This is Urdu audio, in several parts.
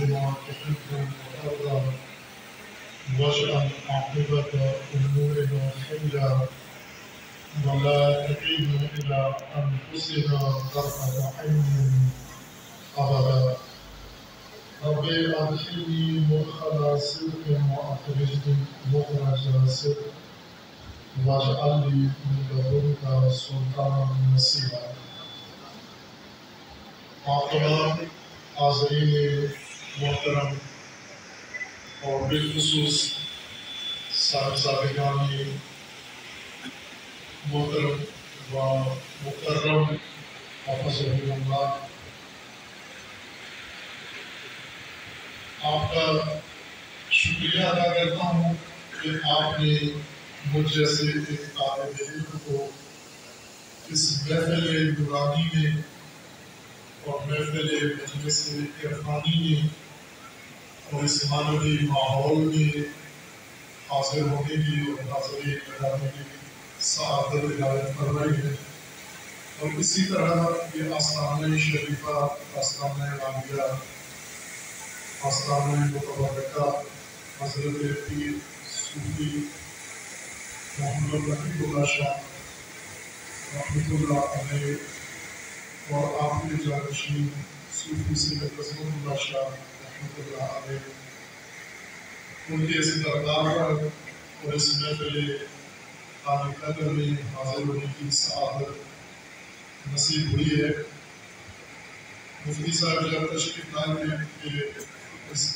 بما تحب وترضى واجعل عاقبة أمورنا خيرا ولا تكلنا إلى أنفسنا طرفة عين أبدا رب. أدخلني مدخل صدق وأخرجني مخرج صدق واجعل لي من لدنك سلطانا نصيرا تمام حاضرین محترم اور بالخصوص صاحب صاحبانی محترم و مکرم حافظ رحمہ اللہ، آپ کا شکریہ ادا کرتا ہوں کہ آپ نے مجھ جیسے ایک طالب علم کو اس محفل نورانی میں اور محفل مجلس عرفانی میں اور اس معنوی ماحول میں حاضر ہونے کی اور حاضر لگانے کی سعادت ہدایت فرمائی ہے۔ اور اسی طرح یہ آستانہ شریفہ، آستانہ عالیہ آستانہ متبرکہ حضرت پیر صوفی محمد رفیق اللہ شاہ رحمۃ اللہ علیہ اور آپ کے جانشین صوفی سید قسم اللہ شاہ رحمۃ اللہ علیہ ان کے اس دربار پر اور اس محفل عالی قدر میں حاضر ہونے کی سعادت نصیب ہوئی ہے مفتی صاحب جب تشریف لائے ہیں کہ اس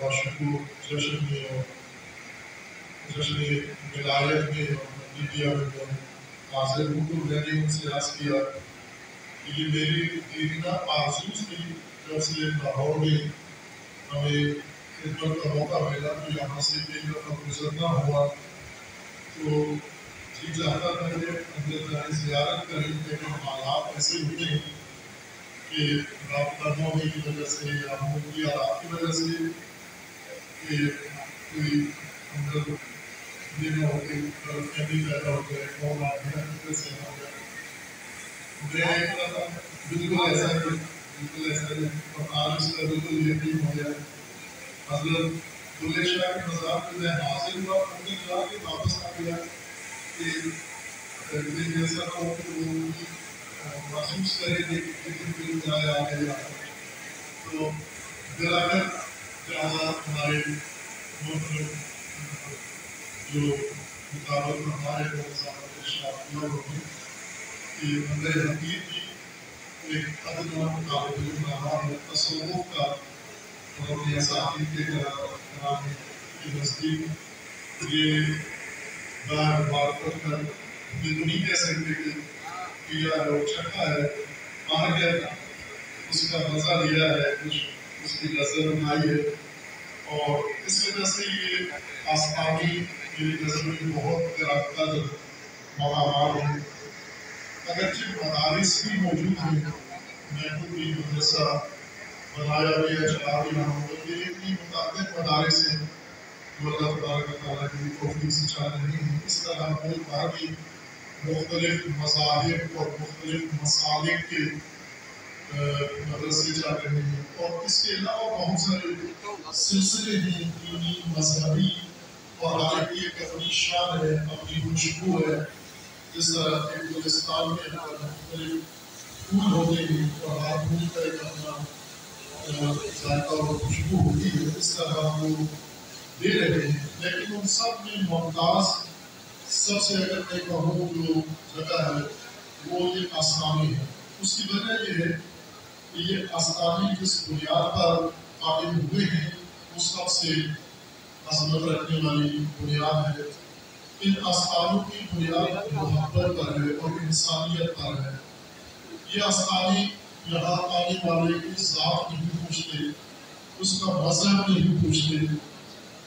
باشکو جشن میں اور جشن ولایت میں اور میڈیا میں حاضر ہوں تو میں نے ان سے عرض کیا کہ یہ میری دیرینہ آرزوز تھی جب سے لاہور میں ہمیں خدمت کا موقع ملا تو یہاں سے ایک دفعہ گزرنا ہوا تو جی چاہتا تھا کہ اندر جائیں زیارت کریں لیکن حالات ایسے ہوئے کہ رابطہ نہ ہونے کی وجہ سے یا ملکی آلات کی وجہ سے کہ کوئی اندر یہ نہ ہو کہ فیملی پیدا ہو گئے کون آ گیا کتنے سے ہو گیا میں بالکل ایسا ہے بالکل ہو گیا حضرت دلے شاہ کے مزار میں حاضر ہوا انہوں نے کہا کہ واپس آ گیا کہ میں جیسا کہ وہ محسوس کرے گے لیکن پھر جائے تو کر جہاں ہمارے جو مطابق ہمارے بہت سارے کہ حقیق ایک تصوف کا اور اپنے کے نزدیک یہ بار بار کر یہ نہیں کہہ سکتے کہ پیا ہے مار گیا اس کا مزہ لیا ہے کچھ اس کی نظر بنائی ہے اور اس وجہ سے یہ آسمانی میری نظر میں بہت رابطہ مقامات ہیں اگرچہ مدارس بھی موجود ہیں۔ میں خود بھی مدرسہ بنایا بھی ہے چلا بھی رہا ہوں تو یہ اتنی متعدد مدارس ہیں۔ جو اللہ تبارک تعالیٰ کی توفیق سے چاہ رہی ہیں۔ اس طرح ملک بھر کی مختلف مذاہب اور مختلف مسالک کے مدرسے چل رہے ہیں۔ اور اس کے علاوہ بہت سارے سلسلے ہیں۔ دینی مذہبی اور آج کی ایک اپنی شان ہے، اپنی خوشبو ہے۔ جس طرح ایک گلستان کے اندر مختلف پھول ہوتے ہیں اور ہر پھول کا ایک اپنا ذائقہ اور خوشبو ہوتی ہے، اس طرح وہ دے رہے ہیں۔ لیکن ان سب میں ممتاز سب سے اگر میں کہوں جو جگہ ہے، وہ یہ آسانی ہے اس کی وجہ یہ ہے کہ یہ آستانی جس بنیاد پر قائم ہوئے ہیں، وہ سب سے عظمت رکھنے والی بنیاد ہے۔ ان آستانوں کی بنیاد محبت پر ہے اور انسانیت پر ہے۔ یہ آستانی یہاں آنے والے کی ذات نہیں پوچھتے، اس کا مذہب نہیں پوچھتے۔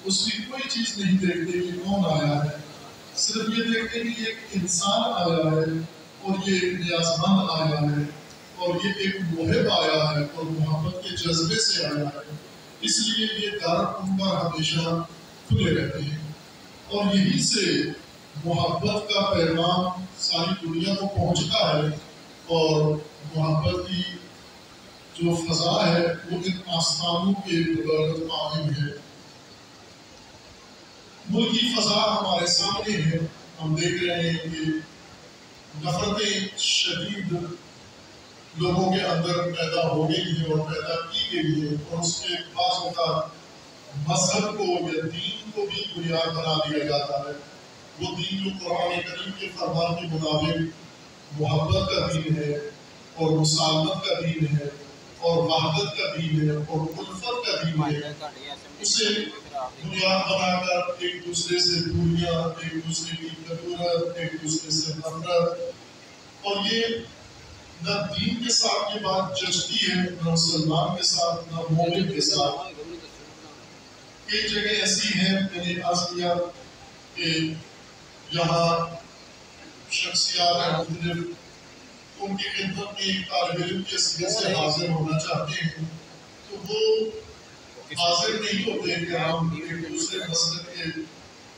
اس کی کوئی چیز نہیں دیکھتے کہ کون آیا ہے۔ صرف یہ دیکھتے کہ ایک انسان آیا ہے اور یہ ایک نیازمند آیا ہے اور یہ ایک محب آیا ہے اور محبت کے جذبے سے آیا ہے۔ اس لیے یہ در ان پر ہمیشہ کھلے رہتے ہیں۔ اور یہی سے محبت کا پیغام ساری دنیا کو پہنچتا ہے اور محبت کی جو فضا ہے وہ ان آسمانوں کے بدولت قائم ہے۔ ملکی فضا ہمارے سامنے ہے۔ ہم دیکھ رہے ہیں کہ نفرتیں شدید لوگوں کے اندر پیدا ہو گئی ہیں اور پیدا کی گئی ہے اور اس کے بعض اوقات مذہب کو یا دین کو بھی بنیاد بنا دیا جاتا ہے۔ وہ دین جو قرآن کریم کے فرمان کے مطابق محبت کا دین ہے اور مسالمت کا دین ہے اور وحدت کا دین ہے اور الفت کا دین ہے۔ اسے بنیاد بنا کر ایک دوسرے سے دوریاں، ایک دوسرے کی ضرورت ایک دوسرے سے نفرت۔ اور یہ نہ دین کے ساتھ یہ بات جچتی ہے، نہ مسلمان کے ساتھ، نہ مومن کے ساتھ۔ ایک جگہ ایسی ہے میں نے آس کیا کہ یہاں شخصیات ہیں مختلف ان کی خدمت میں ایک طالب علم کے سیت سے حاضر ہونا چاہتے ہیں۔ تو وہ حاضر نہیں ہوتے کہ ہم ایک دوسرے مسئلہ کے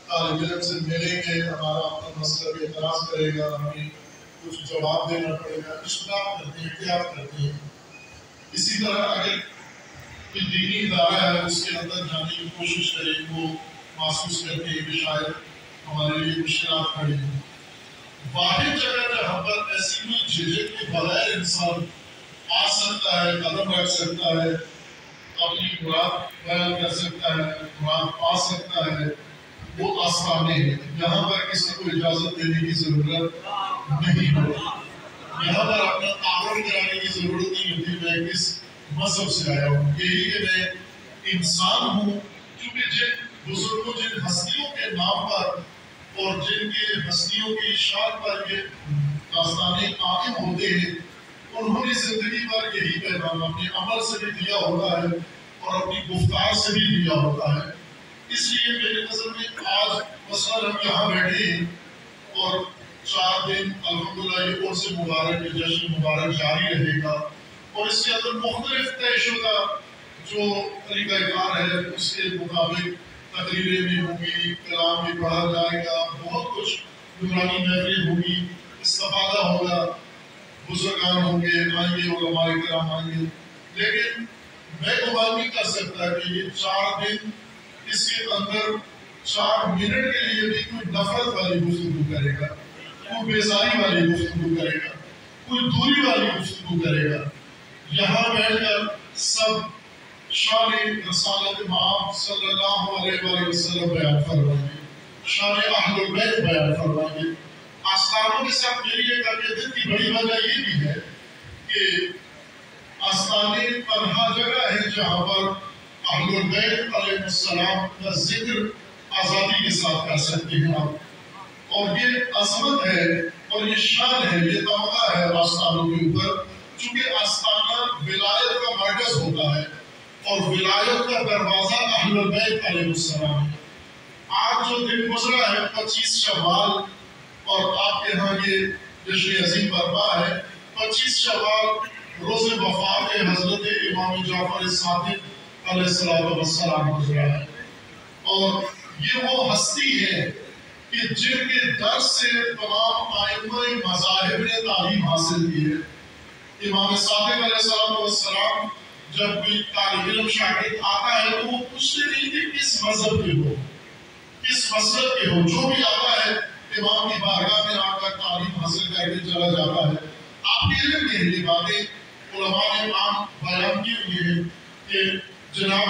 طالب علم سے ملیں گے، ہمارا اپنا مسئلہ بھی اعتراض کرے گا، ہمیں کچھ جواب دینا پڑے گا اشتراک کرتے ہیں احتیاط کرتے ہیں۔ اسی طرح اگر کہ دینی ادارہ ہے، اس کے اندر جانے کی کوشش کرے، وہ محسوس کرتے ہیں کہ شاید ہمارے لیے مشکلات کھڑی ہیں۔ واحد جگہ جہاں پر ایسی کوئی جھجک کے بغیر انسان آ سکتا ہے، قدم رکھ سکتا ہے، اپنی مراد بیان کر سکتا ہے، مراد پا سکتا ہے۔ وہ آسانے ہیں یہاں پر کسی کو اجازت دینے کی ضرورت نہیں ہوتی یہاں پر اپنا تعاون کرانے کی ضرورت نہیں ہوتی، میں کس مذہب سے آیا ہوں یہی کہ میں انسان ہوں کیونکہ جن بزرگوں، جن ہستیوں کے نام پر اور جن کے ہستیوں کی شان پر یہ داستانیں قائم ہوتے ہیں، انہوں نے زندگی پر یہی پیغام اپنے عمل سے بھی دیا ہوتا ہے اور اپنی گفتار سے بھی دیا ہوتا ہے۔ اس لیے میرے نظر میں آج مثلا ہم یہاں بیٹھے ہیں اور چار دن الحمدللہ یہ عرص مبارک، جشن مبارک جاری رہے گا۔ اور اس کے اندر مختلف طے شدہ جو طریقہ کار ہے، اس کے مطابق تقریریں بھی ہوں گی، کلام بھی پڑھا جائے گا، بہت کچھ نورانی محفلیں ہوں گی، استفادہ ہوگا، بزرگان ہوں گے، آئیں گے، علماء کرام آئیں گے۔ لیکن میں گمان نہیں کر سکتا کہ یہ چار دن اس کے اندر چار منٹ کے لیے بھی کوئی نفرت والی گفتگو کرے گا، کوئی بیزاری والی گفتگو کرے گا، کوئی دوری والی گفتگو کرے گا۔ یہاں بیٹھ کر سب شان رسالت معاف صلی اللہ علیہ وآلہ وسلم بیان فرمائیں گے، شان اہل البیت بیان فرمائیں گے۔ آستانوں کے ساتھ میری ایک عقیدت کی بڑی وجہ یہ بھی ہے کہ آستانے تنہا جگہ ہے جہاں پر اہل البیت علیہ السلام کا ذکر آزادی کے ساتھ کر سکتے ہیں۔ آپ اور یہ عظمت ہے اور یہ شان ہے، یہ توقع ہے آستانوں کے اوپر۔ چونکہ آستانہ ولایت کا مرکز ہوتا ہے اور ولایت کا دروازہ اہل بیت علیہ السلام ہے۔ آج جو دن گزرا ہے، پچیس شوال اور آپ کے ہاں یہ جشن عظیم برپا ہے۔ پچیس شوال روز وفات حضرت امام جعفر صادق علیہ السلام گزرا ہے۔ اور یہ وہ ہستی ہے کہ جن کے در سے تمام آئمہ مذاہب نے تعلیم حاصل کی ہے۔ امام صادق علیہ السلام جب کوئی طالب علم شاگرد آتا ہے تو وہ پوچھتے نہیں کہ کس مذہب کے ہو، کس مذہب کے ہو، جو بھی آتا ہے، امام کی بارگاہ میں آ کر تعلیم حاصل کر کے چلا جاتا ہے۔ آپ کے علم میں یہ باتیں علماء نے عام بیان کی ہوئی ہے کہ جناب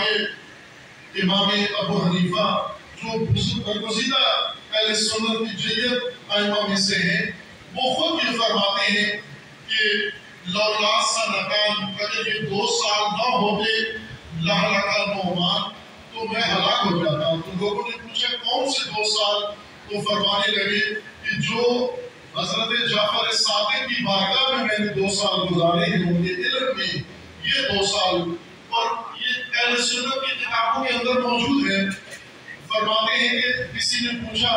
امام ابو حنیفہ جو بزرگ برگزیدہ اہل سنت کی جیت ائمہ میں سے ہیں، وہ خود یہ فرماتے ہیں کہ لولا سنتان اگر یہ دو سال نہ ہوتے لہلکا نعمان، تو میں ہلاک ہو جاتا تو لوگوں نے پوچھا، کون سے دو سال؟ تو فرمانے لگے کہ جو حضرت جعفر صادق کی بارگاہ میں میں نے دو سال گزارے ہیں، ان کے علم میں یہ دو سال، اور یہ اہل سنت کی کتابوں کے اندر موجود ہے۔ فرماتے ہیں کہ کسی نے پوچھا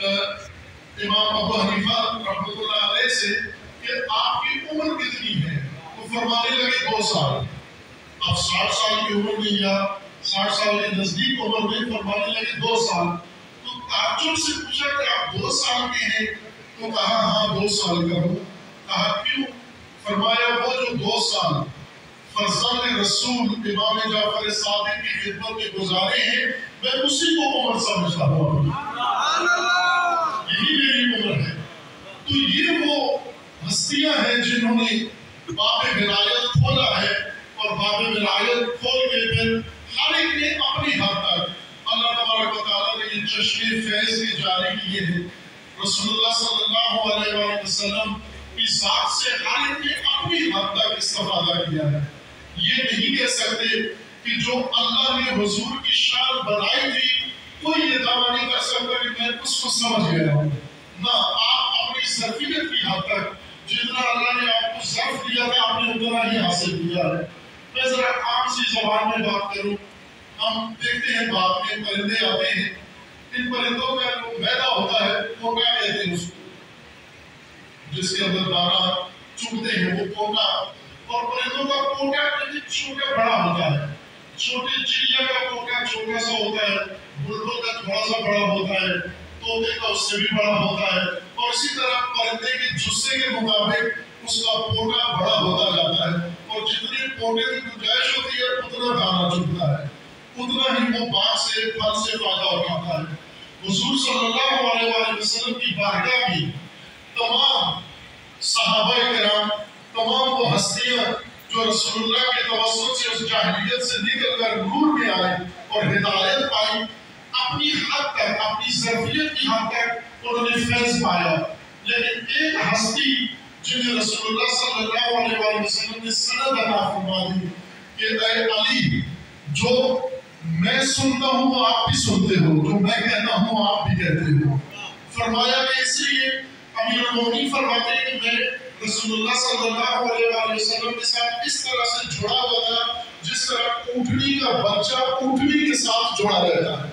امام ابو حنیفہ رحمۃ اللہ علیہ سے کہ آپ کی عمر کتنی ہے؟ تو فرمانے لگے دو سال۔ اب ساٹھ سال کی عمر میں یا ساٹھ سال کے نزدیک عمر میں فرمانے لگے دو سال۔ تو تعجب سے پوچھا کہ آپ دو سال کے ہیں؟ تو کہا ہاں دو سال کا ہوں۔ کہا، کیوں؟ فرمایا، وہ جو دو سال فرزند رسول امام جعفر صادق کی خدمت میں گزارے ہیں، میں اسی کو عمر سمجھتا ہوں۔ یہی میری عمر ہے۔ تو یہ وہ ہستیاں ہیں جنہوں نے باب ولایت کھولا ہے اور باب ولایت کھول کے پھر ہر ایک نے اپنی حد تک اللہ تبارک و تعالیٰ نے یہ چشم فیض کے جاری کیے ہیں۔ رسول اللہ صلی اللہ علیہ وآلہ وسلم کی ذات سے ہر ایک نے اپنی حد تک استفادہ کیا ہے۔ یہ نہیں کہہ سکتے کہ جو اللہ نے حضور کی شان بنائی تھی، کوئی یہ دعویٰ نہیں کر سکتا کہ میں اس کو سمجھ گیا ہوں۔ نہ آپ اپنی ظرفیت کی حد تک جتنا اللہ نے آپ کو ظرف دیا تھا، آپ نے اتنا ہی حاصل کیا۔ ہے میں ذرا عام سی زبان میں بات کروں۔ ہم دیکھتے ہیں باغ میں پرندے آتے ہیں۔ ان پرندوں کا جو میدا ہوتا ہے، وہ کیا کہتے ہیں اس کو؟ جس کے اندر دانا چگتے ہیں، وہ پوٹا اور پرندوں کا پوٹا چھوٹا بڑا ہوتا ہے۔ چھوٹی چڑیا کا پوٹا چھوٹا سا ہوتا ہے، بلبل کا تھوڑا سا بڑا ہوتا ہے، طوطے کا اس سے بھی بڑا ہوتا ہے۔ اور اسی طرح پرندے کے جسے کے مطابق اس کا پوٹا بڑا ہوتا جاتا ہے اور جتنی پوٹے کی گنجائش ہوتی ہے، اتنا دانا چگتا ہے۔ اتنا ہی وہ باغ سے، پھل سے فائدہ اٹھاتا ہے۔ حضور صلی اللہ علیہ وآلہ وسلم کی بارگاہ بھی تمام صحابہ کرام، تمام وہ ہستیاں جو رسول اللہ کے توسط سے، اس جاہلیت سے نکل کر نور میں آئے اور ہدایت پائی، اپنی حد تک، اپنی ظرفیت کی حد تک انہوں نے فیض پایا۔ لیکن ایک ہستی جنہیں رسول اللہ صلی اللہ علیہ وآلہ وسلم نے سند عطا فرما دی کہ اے علی، جو میں سنتا ہوں آپ بھی سنتے ہو، جو میں کہتا ہوں آپ بھی کہتے ہو۔ فرمایا کہ اس لیے امیر المومنین فرماتے ہیں کہ میں رسول اللہ صلی اللہ علیہ وآلہ وسلم کے ساتھ اس طرح سے جڑا ہوا تھا، جس طرح اونٹنی کا بچہ اونٹنی کے ساتھ جڑا رہتا۔ ہے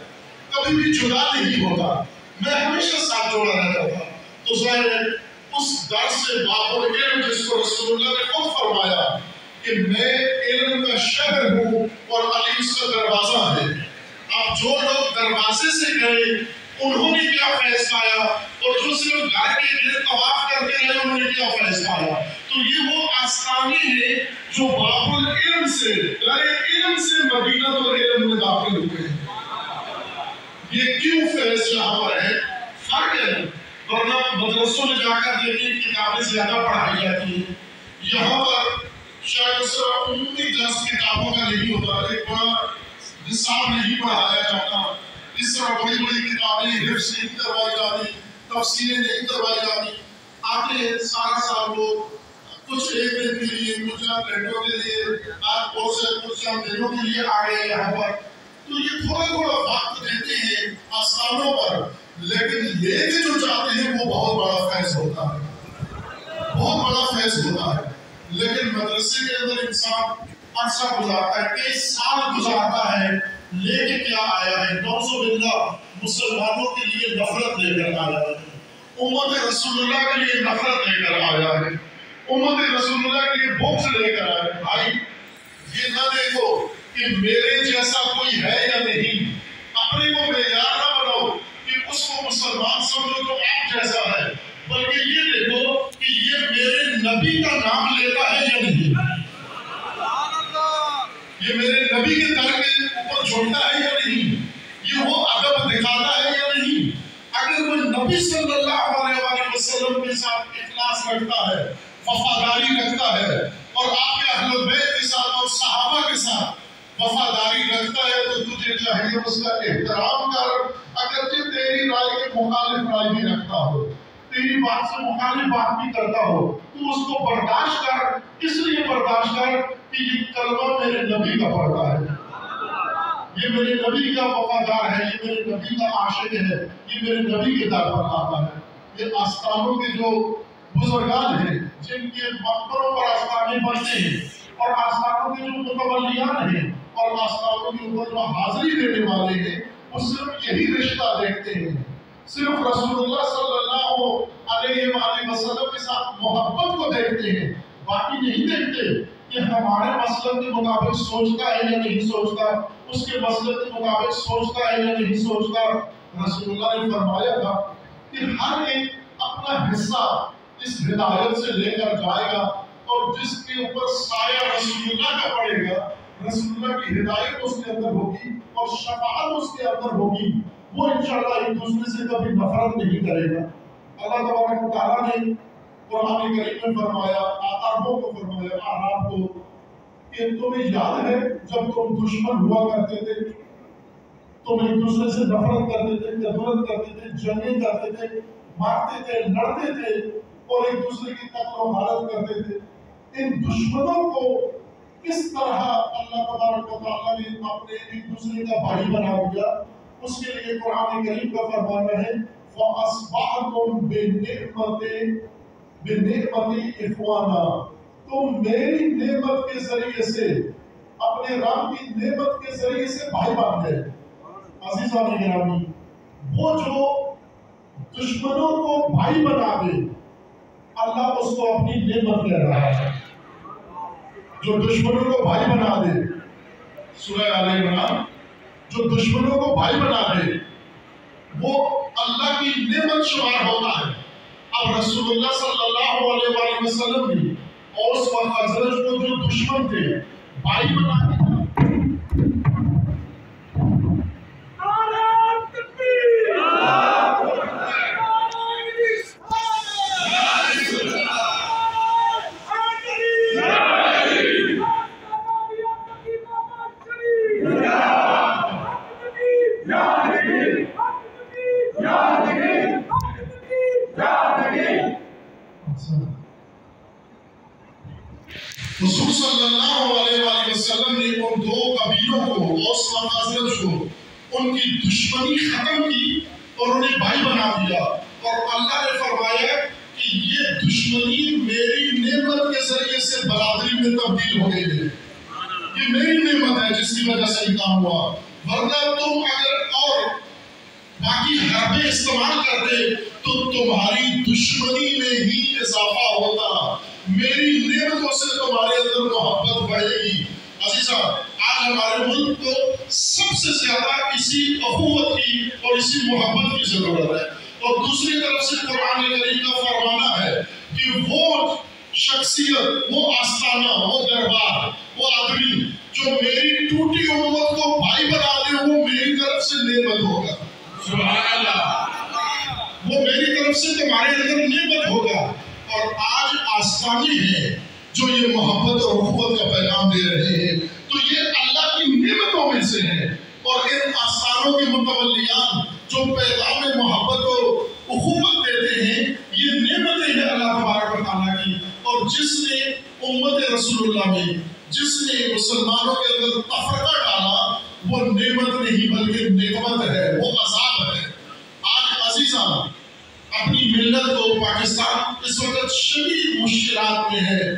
کبھی بھی جدا نہیں ہوتا۔ میں ہمیشہ ساتھ جوڑا رہتا تھا تو ظاہر ہے، اس در سے باب علم جس کو رسول اللہ نے خود فرمایا کہ میں علم کا شہر ہوں اور علی اس کا دروازہ ہے۔ اب جو لوگ دروازے سے گئے، انہوں نے کیا فیض پایا؟ اور جو صرف گھر کے گرد طواف کرتے رہے، انہوں نے کیا فیض پایا؟ تو یہ وہ آسانی ہے جو باب العلم سے یعنی علم سے مدینہ تو علم میں داخل ہوئے ہیں۔ یہ کیوں فیض یہاں پر ہے؟ فرق ہے ورنہ مدرسوں میں جا کر دیکھیں کتابیں زیادہ پڑھائی جاتی ہیں۔ یہاں پر شاید اس طرح عمومی دس کتابوں کا نہیں ہوتا، ایک بڑا نصاب نہیں پڑھایا جاتا۔ اس طرح بڑی بڑی کتابیں حفظ نہیں کروائی جاتی تفسیریں نہیں کروائی جاتی۔ آتے ہیں سارا سال لوگ کچھ ایک دن کے لیے، کچھ گھنٹوں کے لیے آج بہت سے کچھ چند دنوں کے لیے آ گئے یہاں پر۔ تو یہ تھوڑا تھوڑا وقت دیتے ہیں آسانوں پر۔ لیکن لے کے جو چاہتے ہیں وہ بہت بڑا فیض ہوتا ہے۔ بہت بڑا فیض ہوتا ہے۔ لیکن مدرسے کے اندر انسان عرصہ گزارتا ہے، کئی سال گزارتا ہے، لے کے کیا آیا ہے؟ نو سو بندہ مسلمانوں کے لیے نفرت لے کر آیا ہے؟ امت رسول اللہ کے لیے نفرت لے کر آیا ہے۔ امت رسول اللہ کے لیے بغض لے کر آیا ہے۔ بھائی، یہ نہ دیکھو۔ کہ میرے جیسا کوئی ہے یا نہیں، اپنے کو معیار نہ بناؤ کہ اس کو مسلمان سمجھو تو آپ جیسا ہے۔ بلکہ یہ دیکھو کہ یہ میرے نبی کا نام لیتا ہے یا نہیں۔ یہ میرے نبی کے در کے اوپر چھوڑتا ہے یا نہیں؟ یہ وہ ادب دکھاتا ہے یا نہیں؟ اگر وہ نبی صلی اللہ علیہ وآلہ وسلم کے ساتھ اخلاص رکھتا ہے، وفاداری رکھتا ہے اور آپ کے اہل بیت کے ساتھ اور صحابہ کے ساتھ وفاداری رکھتا ہے تو تجھے چاہیے اس کا احترام کر، اگرچہ تیری رائے کے مخالف رائے بھی رکھتا ہو، تیری بات سے مخالف بات بھی کرتا ہو، تو اس کو برداشت کر، اس لیے برداشت کر کہ یہ کلمہ میرے نبی کا پڑھتا ہے۔ یہ میرے نبی کا وفادار ہے، یہ میرے نبی کا عاشق ہے، یہ میرے نبی کے در پر آتا ہے۔ یہ آستانوں کے جو بزرگان ہیں، جن کے مقبروں پر آستانے بنتے ہیں اور آستانوں کے جو متولیان ہیں اور آستانوں کے اوپر جو حاضری دینے والے ہیں، وہ صرف یہی رشتہ دیکھتے ہیں۔ صرف رسول اللہ صلی اللہ علیہ وآلہ وسلم کے ساتھ محبت کو دیکھتے ہیں، باقی نہیں دیکھتے کہ ہمارے مسلک کے مطابق سوچتا ہے یا نہیں سوچتا، اس کے مسلک کے مطابق سوچتا ہے یا نہیں سوچتا۔ رسول اللہ نے فرمایا تھا کہ ہر ایک اپنا حصہ اس ہدایت سے لے کر جائے گا اور جس کے اوپر سایہ رسول اللہ کا پڑے گا رسول اللہ کی ہدایت اس کے اندر ہوگی اور شفاعت اس کے اندر ہوگی، وہ انشاءاللہ ایک دوسرے سے کبھی نفرت نہیں کرے گا۔ اللہ تبارک و تعالیٰ نے قرآن کریم میں فرمایا عربوں کو فرمایا عرب کو کہ تمہیں یاد ہے جب تم دشمن ہوا کرتے تھے تم ایک دوسرے سے نفرت کرتے تھے نفرت کرتے تھے، جنگیں کرتے تھے، مارتے تھے، لڑتے تھے اور ایک دوسرے کی قتل و غارت کرتے تھے۔ ان دشمنوں کو کس طرح اللہ تبارک و تعالیٰ نے اپنے ایک دوسرے کا بھائی بنا دیا؟ اس کے لیے قرآن کریم کا فرمانا ہے فَأَصْبَحْتُمْ بِنِعْمَتِ بِنِعْمَتِ إِخْوَانَا۔ تم میری نعمت کے ذریعے سے اپنے رب کی نعمت کے ذریعے سے بھائی بن گئے۔ عزیز عزیزان گرامی وہ جو دشمنوں کو بھائی بنا دے، اللہ اس کو اپنی نعمت کہہ رہا ہے۔ جو دشمنوں کو بھائی بنا دے۔ سورہ آل عمران، جو دشمنوں کو بھائی بنا دے، وہ اللہ کی نعمت شمار ہوتا ہے۔ اب رسول اللہ صلی اللہ علیہ وآلہ وسلم بھی اوس و حضرت کو جو دشمن تھے، بھائی بنا دے حضور صلی اللہ علیہ وآلہ وسلم نے ان دو قبیلوں کو اوس و خزرج کو ان کی دشمنی ختم کی اور انہیں بھائی بنا دیا اور اللہ نے فرمایا کہ یہ دشمنی میری نعمت کے ذریعے سے برادری میں تبدیل ہو گئی ہے۔ یہ میری نعمت ہے جس کی وجہ سے یہ کام ہوا۔ ورنہ تم اگر اور باقی حربیں استعمال کرتے تو تمہاری دشمنی میں ہی اضافہ ہوتا۔ میری نعمتوں سے تمہارے اندر محبت بڑھے گی۔ عزیزہ، آج ہمارے ملک کو سب سے زیادہ اسی اخوت کی اور اسی محبت کی ضرورت ہے۔ اور دوسری طرف سے قرآن کریم کا فرمانا ہے کہ وہ شخصیت، وہ آستانہ، وہ دربار، وہ آدمی جو میری ٹوٹی امت کو بھائی بنا دے وہ میری طرف سے نعمت ہوگا۔ سبحان اللہ۔ وہ میری طرف سے تمہارے اندر نعمت ہوگا۔ اور آج آسانی ہے جو یہ محبت اور اخوت کا پیغام دے رہے ہیں۔ تو یہ اللہ کی نعمتوں میں سے ہے اور ان آسانوں کے متولیان جو پیغام محبت اور اخوت دیتے ہیں، یہ نعمتیں ہیں اللہ تبارک و تعالیٰ کی۔ اور جس نے امت رسول اللہ میں، جس نے مسلمانوں کے اندر تفرقہ ڈالا، وہ نعمت نہیں بلکہ نعمت ہے، وہ عذاب ہے۔ آج عزیزان اپنی ملت کو پاکستان اس وقت شدید مشکلات میں ہے۔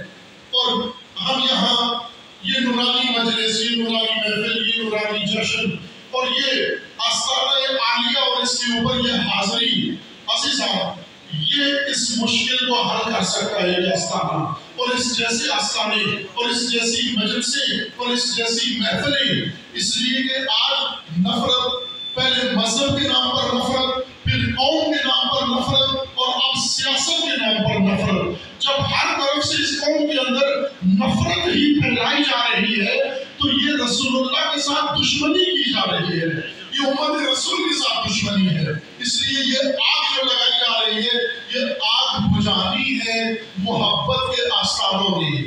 اور ہم یہاں، یہ نورانی مجلس، یہ نورانی محفل، یہ نورانی جشن اور یہ آستانہ عالیہ اور اس کے اوپر یہ حاضری عزیزہ یہ اس مشکل کو حل کر سکتا ہے یہ آستانہ اور اس جیسے آستانے اور اس جیسی مجلسیں اور اس جیسی محفلیں اس لیے کہ آج نفرت پہلے مذہب کے نام پر نفرت، پھر قوم کے نام پر نفرت اور اب سیاست کے نام پر نفرت۔ جب ہر طرف سے اس قوم کے اندر نفرت ہی پھیلائی جا رہی ہے رسول اللہ کے ساتھ دشمنی کی جا رہی ہے، یہ امت رسول کے ساتھ دشمنی ہے۔ اس لیے یہ آگ جو لگائی جا رہی ہے، یہ آگ بجانی ہے محبت کے آستانوں میں۔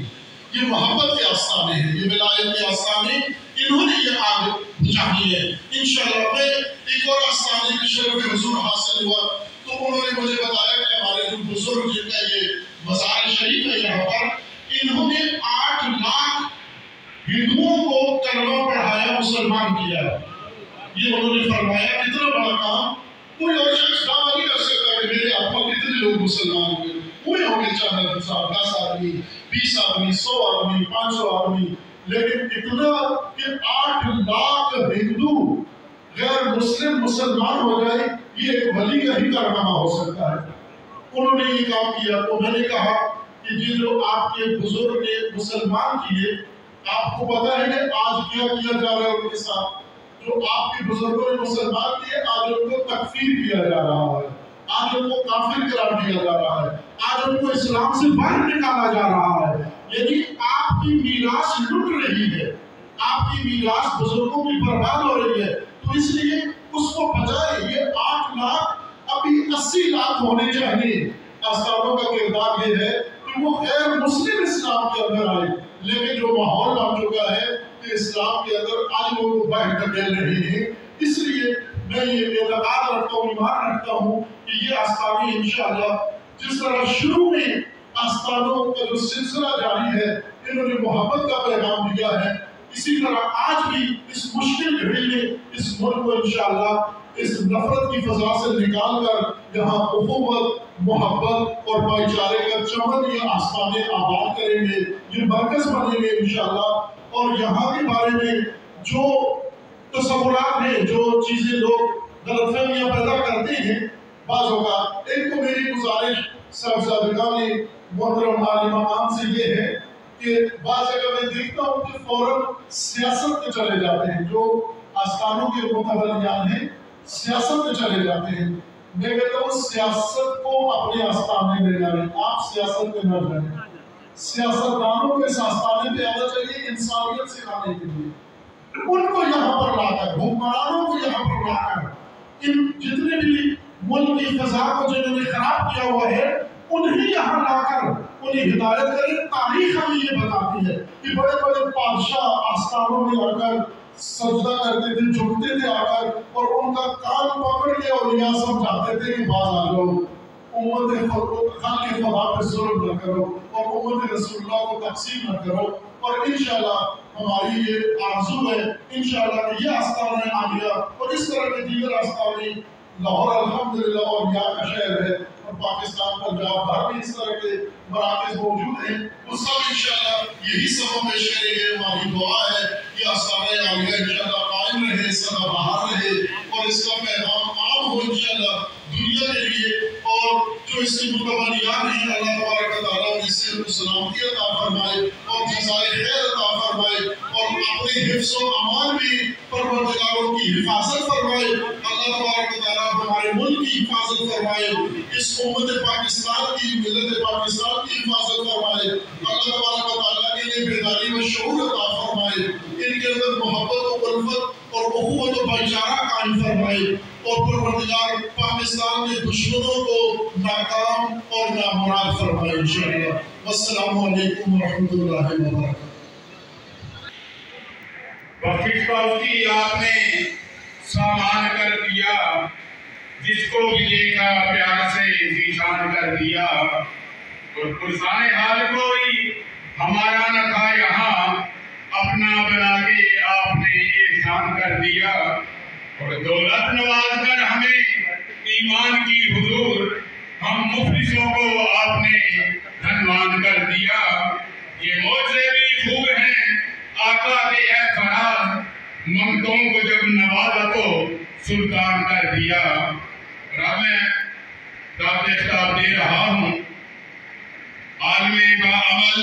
یہ محبت کے آستانے ہیں، یہ ولایت کے آستانے انہوں نے یہ آگ بجانی ہے۔ انشاءاللہ میں ایک اور آستانے کی شرف حضور حاصل ہوا تو انہوں نے مجھے بتایا کہ ہمارے جو بزرگ جن کا یہ مزار شریف ہے یہاں پر انہوں نے آٹھ لاکھ ہندوؤں کو کلمہ پڑھایا مسلمان کیا یہ انہوں نے فرمایا کتنا بڑا کام کوئی اور شخص کام نہیں کر سکتا کہ میرے آپ کو کتنے لوگ مسلمان ہوئے کوئی ہوں گے چاہے صاحب دس آدمی بیس آدمی سو آدمی پانچ سو آدمی لیکن اتنا کہ آٹھ لاکھ ہندو غیر مسلم مسلمان ہو جائے یہ ایک ولی کا ہی کارنامہ ہو سکتا ہے انہوں نے یہ کام کیا تو میں نے کہا کہ یہ جو آپ کے بزرگ نے مسلمان کیے، آپ کو پتا ہے کہ آج کیا کیا جا رہا ہے ان کے ساتھ۔ جو آپ کے بزرگوں نے مسلمان کیے، آج ان کو تکفیر کیا جا رہا ہے۔ آج ان کو کافر قرار دیا جا رہا ہے۔ آج ان کو اسلام سے باہر نکالا جا رہا ہے۔ یعنی آپ کی میراث لٹ رہی ہے۔ آپ کی میراث بزرگوں کی برباد ہو رہی ہے۔ تو اس لیے اس کو بجائے یہ آٹھ لاکھ، ابھی اسی لاکھ ہونے چاہیے۔ آستانوں کا کردار یہ ہے کہ وہ غیر مسلم اسلام کے اندر آئے، لیکن جو ماحول بن چکا ہے کہ اسلام کے اندر آج لوگ باہر ڈکیل رہے ہیں۔ اس لیے میں یہ اعتقاد رکھتا ہوں، ایمان رکھتا ہوں کہ یہ آستانی انشاءاللہ جس طرح شروع میں آستانوں کا جو سلسلہ جاری ہے، انہوں نے محبت کا پیغام دیا ہے اسی طرح آج بھی اس مشکل گھڑی میں اس ملک کو انشاءاللہ اس نفرت کی فضا سے نکال کر یہاں اخوت، محبت اور بھائی چارے کا چمن یہ آستانے آباد کریں گے، یہ مرکز بنیں گے انشاءاللہ۔ اور یہاں کے بارے میں جو تصورات ہیں، جو چیزیں لوگ غلط فہمیاں پیدا کرتے ہیں، بعض اوقات ایک تو میری گزارش، صاحبزادگان محترم عالم عام سے یہ ہے کہ بعض جگہ میں دیکھتا ہوں کہ فوراً سیاست میں چلے جاتے ہیں، جو آستانوں کے متولیان ہیں، سیاست میں چلے جاتے ہیں۔ میں کہتا ہوں، سیاست کو اپنے آستانے میں جائیں آپ سیاست میں نہ جائیں سیاستدانوں کو اس آستانے پہ آنا چاہیے انسانیت سکھانے کے لیے۔ ان کو یہاں پر لا کر، حکمرانوں کو یہاں پر لا کر۔ ان جتنے بھی ملک کی فضا کو جنہوں نے خراب کیا ہوا ہے انہیں یہاں لا کر انہیں ہدایت کریں، تاریخ ہمیں یہ بتاتی ہے کہ بڑے بڑے بادشاہ آستانوں میں آ کر سجدہ کرتے تھے، جھکتے تھے آ کر، اور ان کا کان پکڑ کے اولیاء سمجھاتے تھے کہ باز آ جاؤ۔ امت خان کے خدا پہ ظلم نہ کرو اور امت رسول اللہ کو تقسیم نہ کرو۔ اور انشاءاللہ ہماری یہ آرزو ہے، انشاءاللہ کہ یہ آستانہ عالیہ اور اس طرح کے دیگر آستانے لاہور الحمدللہ اور یہاں کا شہر ہے اور پاکستان پنجاب بھر بھی اس طرح کے مراکز موجود ہیں، وہ سب انشاءاللہ یہی سب پیش کریں گے ہماری دعا ہے کہ آستانہ عالیہ انشاءاللہ قائم رہے سدا باہر رہے اور اس کا پیغام عام ہو انشاءاللہ دنیا کے لیے اور جو اس کی متبلیات ہیں، اللہ تبارک تعالیٰ اور اس سے سلامتی عطا فرمائے اور جزائے خیر عطا فرمائے اور اپنے حفظ و امان بھی پروردگاروں کی حفاظت فرمائے۔ والسلام علیکم ورحمۃ اللہ وبرکاتہ۔ بخش پاؤتی آپ نے سامان کر دیا، جس کو بھی دیکھا، پیار سے ذیشان کر دیا۔ اور پرسان حال کوئی، ہمارا نہ تھا یہاں۔ اپنا بنا کے آپ نے احسان کر دیا۔ اور دولت نواز کر ہمیں ایمان کی حضور، ہم مفلسوں کو آپ نے دھنوان کر دیا یہ موجے بھی خوب ہیں آقا کے اے فراز ممتوں کو جب نوازا تو سلطان کر دیا رب میں داد خطاب دے رہا ہوں عالم با عمل